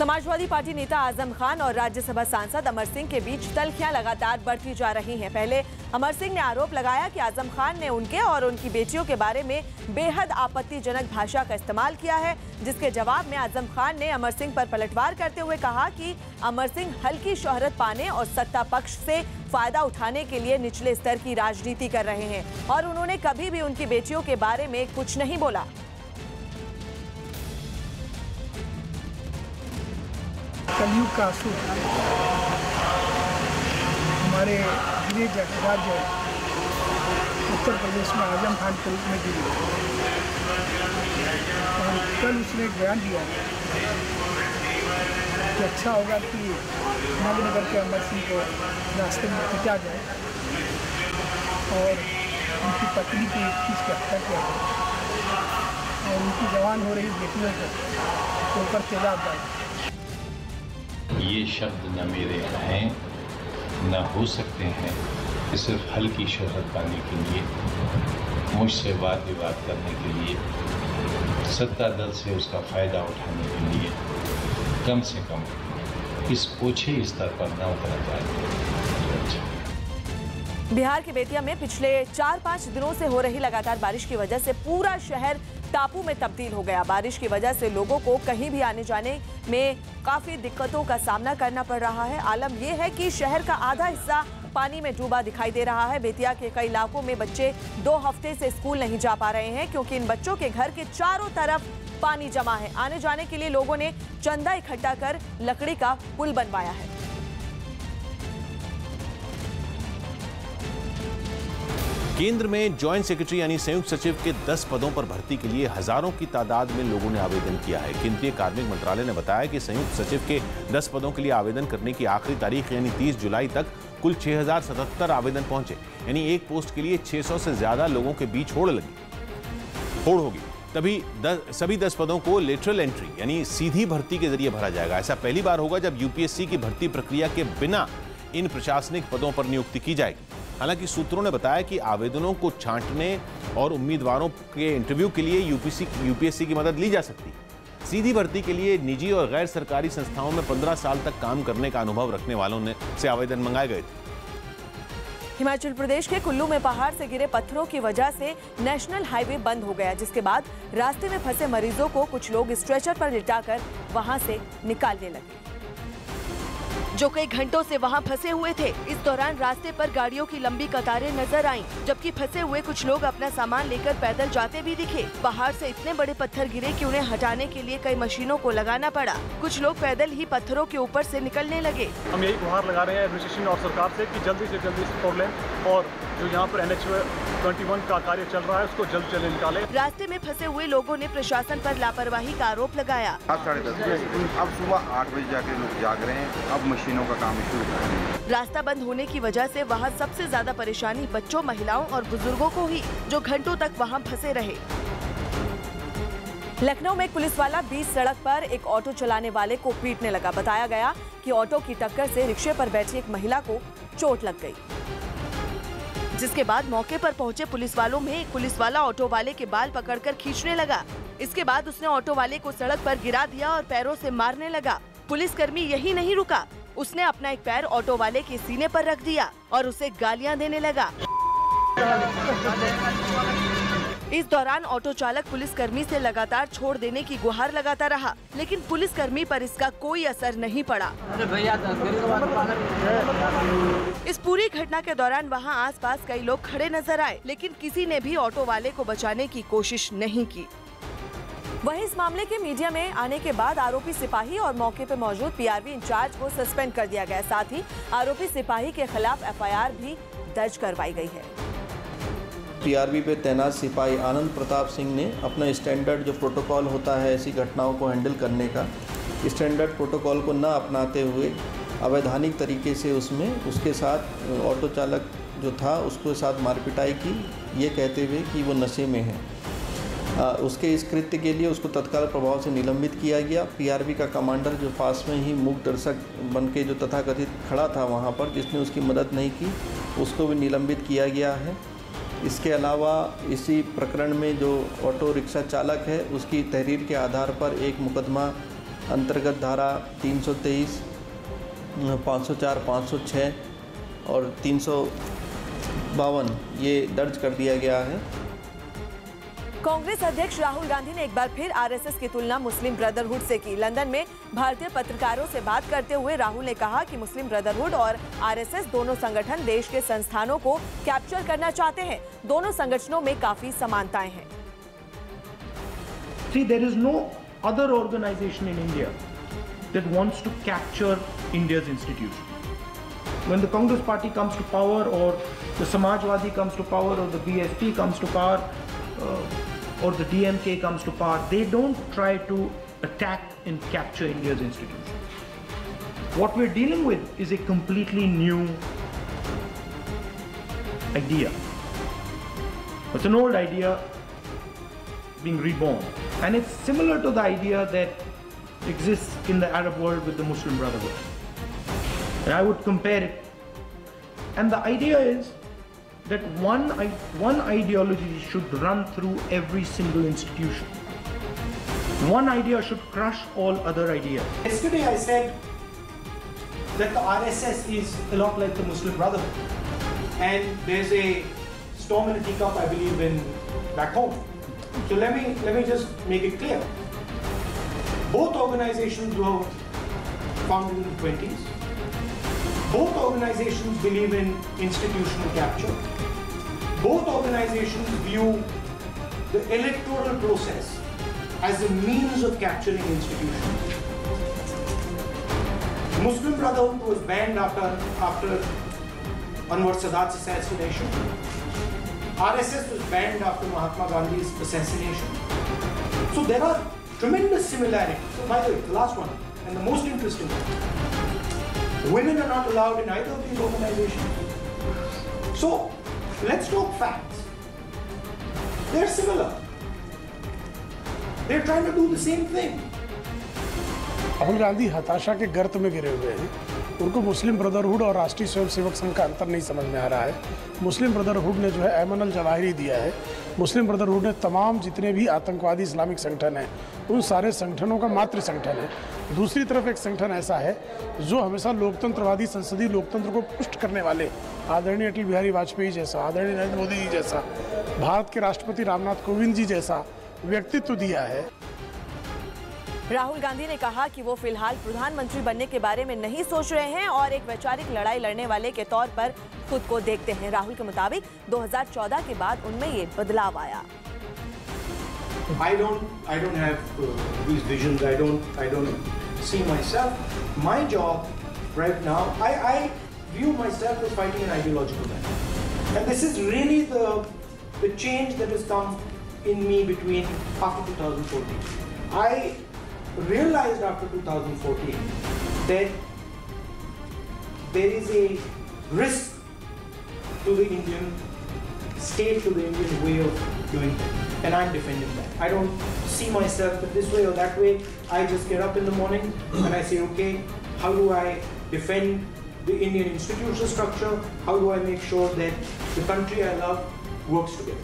Samajwadi Party नेता आज़म खान और राज्यसभा सांसद अमर सिंह के बीच तलखियाँ लगातार बढ़ती जा रही हैं। पहले अमर सिंह ने आरोप लगाया कि आज़म खान ने उनके और उनकी बेटियों के बारे में बेहद आपत्तिजनक भाषा का इस्तेमाल किया है, जिसके जवाब में आज़म खान ने अमर सिंह पर पलटवार करते हुए कहा कि अमर सिंह हल्की शोहरत पाने और सत्ता पक्ष से फ़ायदा उठाने के लिए निचले स्तर की राजनीति कर रहे हैं और उन्होंने कभी भी उनकी बेटियों के बारे में कुछ नहीं बोला कलयुग का असुर हमारे गृह राज्य उत्तर प्रदेश में आज़म खान के रूप में गिरी। और कल उसने एक बयान दिया कि अच्छा होगा कि नगर के अमर सिंह को रास्ते में पिटा जाए और उनकी पत्नी की चीज़ की हत्या किया जाए। और उनकी जवान हो रही बेटियों को ऊपर तेजाब डाले ये शब्द न मेरे हैं, न हो सकते हैं। कि सिर्फ़ हल्की शोहरत पाने के लिए, मुझसे वाद विवाद करने के लिए, सत्ता दल से उसका फ़ायदा उठाने के लिए, कम से कम इस ओछे स्तर पर न उतरा जाए। बिहार के बेतिया में पिछले चार पाँच दिनों से हो रही लगातार बारिश की वजह से पूरा शहर टापू में तब्दील हो गया। बारिश की वजह से लोगों को कहीं भी आने जाने में काफ़ी दिक्कतों का सामना करना पड़ रहा है। आलम यह है कि शहर का आधा हिस्सा पानी में डूबा दिखाई दे रहा है। बेतिया के कई इलाकों में बच्चे दो हफ़्ते से स्कूल नहीं जा पा रहे हैं क्योंकि इन बच्चों के घर के चारों तरफ़ पानी जमा है। आने जाने के लिए लोगों ने चंदा इकट्ठा कर लकड़ी का पुल बनवाया है। केंद्र में ज्वाइंट सेक्रेटरी यानी संयुक्त सचिव के 10 पदों पर भर्ती के लिए हज़ारों की तादाद में लोगों ने आवेदन किया है। केंद्रीय कार्मिक मंत्रालय ने बताया कि संयुक्त सचिव के 10 पदों के लिए आवेदन करने की आखिरी तारीख यानी 30 जुलाई तक कुल 6077 आवेदन पहुँचे यानी एक पोस्ट के लिए 600 से ज़्यादा लोगों के बीच होड़ लगी। होड़ होगी। तभी दस, सभी दस पदों को लेटरल एंट्री यानी सीधी भर्ती के ज़रिए भरा जाएगा। ऐसा पहली बार होगा जब यूपीएससी की भर्ती प्रक्रिया के बिना इन प्रशासनिक पदों पर नियुक्ति की जाएगी। हालाँकि सूत्रों ने बताया कि आवेदनों को छांटने और उम्मीदवारों के इंटरव्यू के लिए यूपीसी यूपीएससी की मदद ली जा सकती है। सीधी भर्ती के लिए निजी और गैर सरकारी संस्थाओं में 15 साल तक काम करने का अनुभव रखने वालों ने से आवेदन मंगाए गए थे। हिमाचल प्रदेश के कुल्लू में पहाड़ से गिरे पत्थरों की वजह से नेशनल हाईवे बंद हो गया, जिसके बाद रास्ते में फंसे मरीजों को कुछ लोग स्ट्रेचर पर लिटाकर वहाँ से निकालने लगे। जो कई घंटों से वहाँ फंसे हुए थे। इस दौरान रास्ते पर गाड़ियों की लंबी कतारें नज़र आईं, जबकि फंसे हुए कुछ लोग अपना सामान लेकर पैदल जाते भी दिखे। पहाड़ से इतने बड़े पत्थर गिरे कि उन्हें हटाने के लिए कई मशीनों को लगाना पड़ा। कुछ लोग पैदल ही पत्थरों के ऊपर से निकलने लगे। हम यही गुहार लगा रहे हैं एडमिनिस्ट्रेशन और सरकार ऐसी की जल्दी ऐसी जल्दी इस प्रॉब्लम और जो यहाँ पर एन एच ट्वेंटी वन का कार्य चल रहा है उसको जल्द जल्द निकाले। रास्ते में फंसे हुए लोगों ने प्रशासन पर लापरवाही का आरोप लगाया। साढ़े दस बजे। अब सुबह आठ बजे जाके लोग जाग रहे हैं। अब मशीनों का काम शुरू कर रास्ता बंद होने की वजह से वहाँ सबसे ज़्यादा परेशानी बच्चों, महिलाओं और बुज़ुर्गों को ही, जो घंटों तक वहाँ फंसे रहे। लखनऊ में पुलिस वाला बीच सड़क पर एक ऑटो चलाने वाले को पीटने लगा। बताया गया कि ऑटो की टक्कर से रिक्शे पर बैठी एक महिला को चोट लग गई। जिसके बाद मौके पर पहुँचे पुलिस वालों में एक पुलिस वाला ऑटो वाले के बाल पकड़कर खींचने लगा। इसके बाद उसने ऑटो वाले को सड़क पर गिरा दिया और पैरों से मारने लगा। पुलिसकर्मी यही नहीं रुका। उसने अपना एक पैर ऑटो वाले के सीने पर रख दिया और उसे गालियाँ देने लगा। इस दौरान ऑटो चालक पुलिसकर्मी से लगातार छोड़ देने की गुहार लगाता रहा, लेकिन पुलिसकर्मी पर इसका कोई असर नहीं पड़ा। इस पूरी घटना के दौरान वहाँ आसपास कई लोग खड़े नज़र आए, लेकिन किसी ने भी ऑटो वाले को बचाने की कोशिश नहीं की। वहीं इस मामले के मीडिया में आने के बाद आरोपी सिपाही और मौके पर मौजूद पीआरबी इंचार्ज को सस्पेंड कर दिया गया। साथ ही आरोपी सिपाही के खिलाफ एफआईआर भी दर्ज करवाई गई है। पीआरबी पे तैनात सिपाही आनंद प्रताप सिंह ने अपना स्टैंडर्ड जो प्रोटोकॉल होता है, ऐसी घटनाओं को हैंडल करने का स्टैंडर्ड प्रोटोकॉल को न अपनाते हुए, अवैधानिक तरीके से उसमें, उसके साथ ऑटो चालक जो था, उसके साथ मारपिटाई की, ये कहते हुए कि वो नशे में है। उसके इस कृत्य के लिए उसको तत्काल प्रभाव से निलंबित किया गया। पीआरबी का कमांडर जो पास में ही मूक दर्शक बन के जो तथाकथित खड़ा था वहाँ पर जिसने उसकी मदद नहीं की उसको भी निलंबित किया गया है। इसके अलावा इसी प्रकरण में जो ऑटो रिक्शा चालक है उसकी तहरीर के आधार पर एक मुकदमा अंतर्गत धारा 323, 504, 506 और तीन ये दर्ज कर दिया गया है। कांग्रेस अध्यक्ष राहुल गांधी ने एक बार फिर आरएसएस की तुलना मुस्लिम ब्रदरहुड से की। लंदन में भारतीय पत्रकारों से बात करते हुए राहुल ने कहा कि मुस्लिम ब्रदरहुड और आरएसएस दोनों संगठन देश के संस्थानों को कैप्चर करना चाहते हैं। दोनों संगठनों में काफ़ी समानताएँ हैं। See there is no other organisation in India that wants to capture India institution When the Congress Party comes to power, or the Samajwadi comes to power, or the BSP comes to power, uh, or the DMK comes to power, they don't try to attack and capture India's institutions. What we're dealing with is a completely new idea. It's an old idea being reborn. And it's similar to the idea that exists in the Arab world with the Muslim Brotherhood. And I would compare it. And the idea is that one, one ideology should run through every single institution. One idea should crush all other ideas. Yesterday I said that the RSS is a lot like the Muslim Brotherhood. And there's a storm in a teacup, I believe, in back home. So let me let me just make it clear. Both organizations were founded in the 20s. Both organizations believe in institutional capture both organizations view the electoral process as a means of capturing institutions. Muslim Brotherhood was banned after, after Anwar Sadat's assassination. RSS was banned after Mahatma Gandhi's assassination. So there are tremendous similarities. So by the way, the last one, and the most interesting one, women are not allowed in either of these organizations. So, Let's talk facts. They're similar. They're trying to do the same thing. Rahul Gandhi हताशा के गर्त में गिरे हुए हैं उनको मुस्लिम brotherhood और राष्ट्रीय स्वयंसेवक संघ का अंतर नहीं समझ में आ रहा है मुस्लिम ब्रदरहुड ने जो है एमन अल जवाहरी दिया है मुस्लिम ब्रदरहुड ने तमाम जितने भी आतंकवादी इस्लामिक संगठन हैं उन सारे संगठनों का मातृ संगठन है दूसरी तरफ़ एक संगठन ऐसा है जो हमेशा लोकतंत्रवादी संसदीय लोकतंत्र को पुष्ट करने वाले आदरणीय अटल बिहारी वाजपेयी जैसा, आदरणीय नरेंद्र मोदी जी जैसा, भारत के राष्ट्रपति रामनाथ कोविंद जी जैसा व्यक्तित्व दिया है। राहुल गांधी ने कहा कि वो फ़िलहाल प्रधानमंत्री बनने के बारे में नहीं सोच रहे हैं और एक वैचारिक लड़ाई लड़ने वाले के तौर पर खुद को देखते हैं। राहुल के मुताबिक 2014 के बाद उनमें ये बदलाव आया। I don't, I don't have uh, these visions. I don't, I don't see myself. My job right now, I, I view myself as fighting an ideological battle. And this is really the, the change that has come in me between after 2014. I realized after 2014 that there is a risk to the Indian state, to the Indian way of doing things and I'm defending that. I don't see myself this way or that way. I just get up in the morning and I say, okay, how do I defend the Indian institutional structure? How do I make sure that the country I love works together?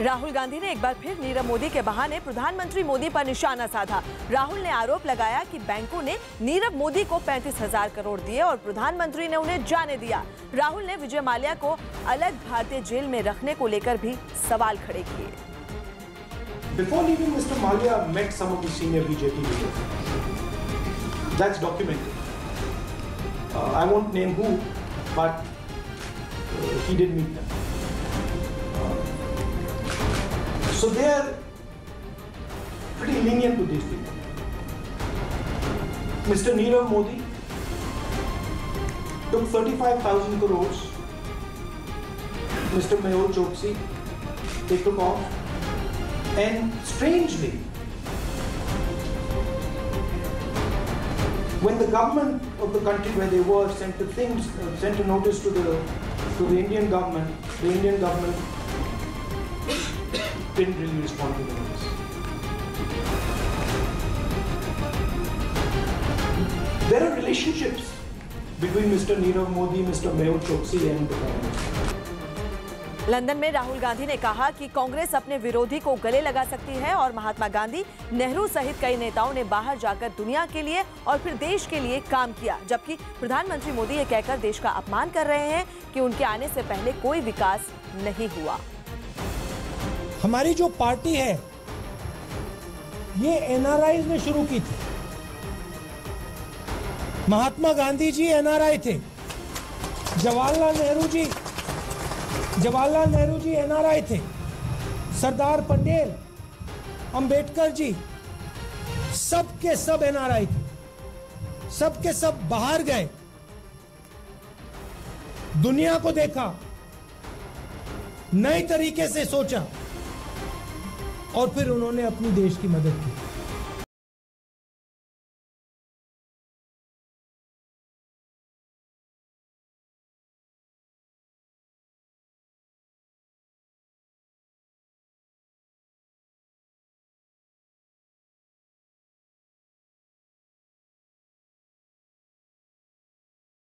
Rahul Gandhi ने एक बार फिर नीरव मोदी के बहाने प्रधानमंत्री मोदी पर निशाना साधा राहुल ने आरोप लगाया कि बैंकों ने नीरव मोदी को पैंतीस हज़ार करोड़ दिए और प्रधानमंत्री ने उन्हें जाने दिया राहुल ने विजय माल्या को अलग भारतीय जेल में रखने को लेकर भी सवाल खड़े किए Before leaving, Mr. Malia met some of the senior BJP leaders. That's documented. Uh, I won't name who, but uh, he did. So they are pretty lenient to these people. Mr. Nirav Modi took 35,000 crores. Mr. Mehul Choksi, they took off. And strangely, when the government of the country where they were sent a things, uh, sent a notice to the to the Indian government, the Indian government didn't really respond to the notice. There are relationships between Mr. Nirav Modi, Mr. Mehul Choksi and the government. London में राहुल गांधी ने कहा कि कांग्रेस अपने विरोधी को गले लगा सकती है और महात्मा गांधी नेहरू सहित कई नेताओं ने बाहर जाकर दुनिया के लिए और फिर देश के लिए काम किया जबकि प्रधानमंत्री मोदी ये कहकर देश का अपमान कर रहे हैं कि उनके आने से पहले कोई विकास नहीं हुआ हमारी जो पार्टी है, ये एनआरआई ने शुरू की थी। महात्मा गांधी जी एनआरआई थे। जवाहरलाल नेहरू जी, जवाहरलाल नेहरू जी एनआरआई थे। सरदार पटेल, अंबेडकर जी, सब के सब एनआरआई थे। सब के सब बाहर गए। दुनिया को देखा, नए तरीके से सोचा। और फिर उन्होंने अपनी देश की मदद की।